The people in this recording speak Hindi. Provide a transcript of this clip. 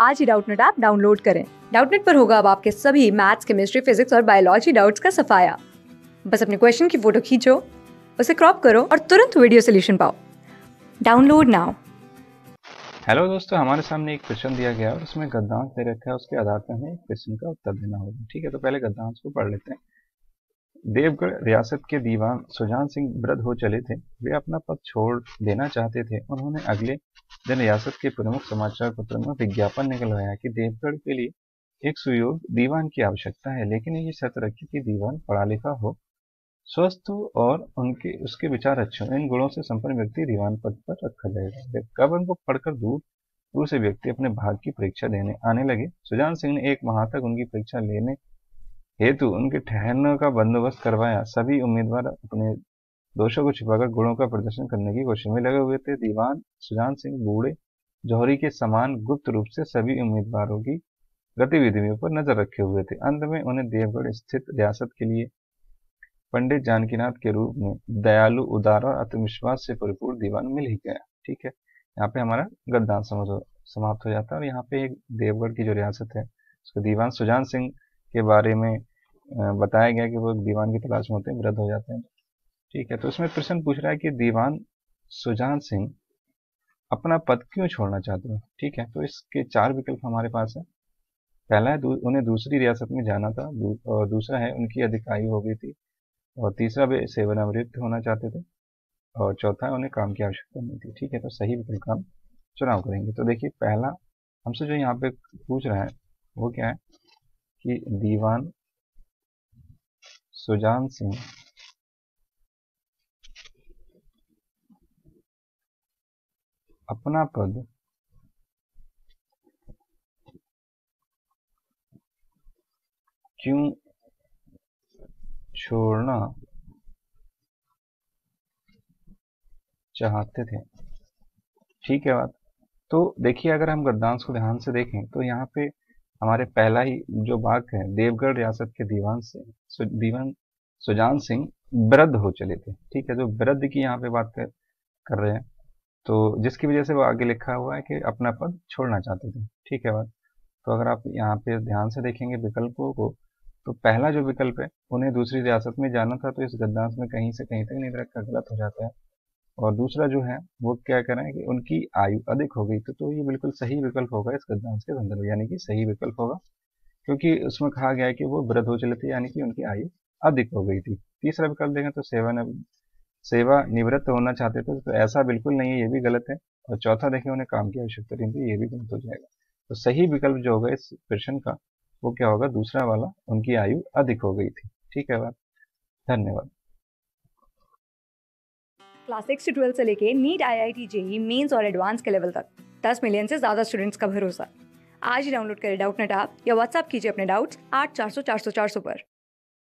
आज ही डाउटनेट ऐप डाउनलोड करें। डाउटनेट पर होगा अब आपके सभी मैथ्स, केमिस्ट्री, फिजिक्स और बायोलॉजी डाउट्स का सफाया। बस अपने क्वेश्चन की फ़ोटो खींचो, उसे क्रॉप करो और तुरंत वीडियो सोल्यूशन पाओ। Download now. हेलो दोस्तों, हमारे सामने एक क्वेश्चन दिया गया और उसमें गद्दांश दे रखा है। उसके आधार पर हमें क्वेश्चन का उत्तर देना होगा। ठीक है तो पहले गद्दांश को पढ़ लेते हैं। देवगढ़ रियासत के दीवान सुजान सिंह वृद्ध हो चले थे। वे अपना पद छोड़ देना चाहते थे। उन्होंने अगले दिन रियासत के प्रमुख समाचार पत्र में विज्ञापन निकलवाया कि देवगढ़ के लिए एक सुयोग दीवान की आवश्यकता है, लेकिन ये शर्त रखी कि दीवान पढ़ा लिखा हो, स्वस्थ हो और उनके, उसके विचार अच्छे हो। इन गुणों से संपन्न व्यक्ति दीवान पद पर रखा जाएगा। कब उनको पढ़कर दूर दूर से व्यक्ति अपने भाग की परीक्षा देने आने लगे? सुजान सिंह ने एक माह तक उनकी परीक्षा लेने हेतु उनके ठहरने का बंदोबस्त करवाया। सभी उम्मीदवार अपने दोषों को छिपाकर गुणों का प्रदर्शन करने की कोशिश में लगे हुए थे। दीवान, सुजान सिंह, बूढ़े, जौहरी के समान गुप्त रूप से सभी उम्मीदवारों की गतिविधियों पर नज़र रखे हुए थे। अंत में उन्हें देवगढ़ स्थित रियासत के लिए पंडित जानकीनाथ के रूप में दयालु, उदार और आत्मविश्वास से परिपूर्ण दीवान मिल ही गया। ठीक है, यहाँ पे हमारा गद्दान समाप्त हो जाता है और यहाँ पे एक देवगढ़ की जो रियासत है, उसको दीवान सुजान सिंह के बारे में बताया गया कि वो दीवान की तलाश में होते हैं, वृद्ध हो जाते हैं। ठीक है तो इसमें प्रश्न पूछ रहा है कि दीवान सुजान सिंह अपना पद क्यों छोड़ना चाहते हैं? ठीक है तो इसके चार विकल्प हमारे पास है। पहला है दू, उन्हें दूसरी रियासत में जाना था दू, और दूसरा है उनकी अधिकारी हो गई थी और तीसरा वे सेवानिवृत्त होना चाहते थे और चौथा है उन्हें काम की आवश्यकता नहीं थी। ठीक है तो सही विकल्प हम चुनाव करेंगे। तो देखिए पहला हमसे जो यहाँ पे पूछ रहा है वो क्या है कि दीवान सुजान सिंह अपना पद क्यों छोड़ना चाहते थे? ठीक है बात। तो देखिए अगर हम गद्दांश को ध्यान से देखें तो यहाँ पे हमारे पहला ही जो बाग है देवगढ़ रियासत के दीवान से दीवान सुजान सिंह वृद्ध हो चले थे। ठीक है जो वृद्ध की यहाँ पे बात कर, कर रहे हैं। तो जिसकी वजह से वो आगे लिखा हुआ है कि अपना पद छोड़ना चाहते थे। ठीक है बात। तो अगर आप यहाँ पे ध्यान से देखेंगे विकल्पों को तो पहला जो विकल्प है उन्हें दूसरी रियासत में जाना था तो इस गद्दांश में कहीं से कहीं तक नहीं रखा गलत हो जाता है। और दूसरा जो है वो क्या करें कि उनकी आयु अधिक हो गई तो, तो ये बिल्कुल सही विकल्प होगा इस गद्दांश के संदर्भ यानी कि सही विकल्प होगा। क्योंकि उसमें कहा गया है कि वो वृद्ध हो चले थे यानी कि उनकी आयु अधिक हो गई थी। तीसरा विकल्प देखें तो सेवन सेवा निवृत्त होना चाहते थे तो ऐसा बिल्कुल नहीं है, ये भी गलत है। और चौथा देखें उन्हें काम की आवश्यकता नहीं थी, ये भी गलत हो जाएगा। तो सही विकल्प जो होगा इस प्रश्न का, वो क्या होगा? दूसरा वाला, उनकी आयु अधिक हो गई थी। ठीक है, बात। धन्यवाद। क्लास सिक्स से ट्वेल्थ से लेके NEET I I T JEE mains और एडवांस के लेवल तक, दस मिलियन से ज़्यादा स्टूडेंट्स का भरोसा। आज ही डाउनलोड करें डाउट नेट आप या व्हाट्सअप कीजिए अपने डाउट्स आठ चार सौ चार सौ चार सौ पर।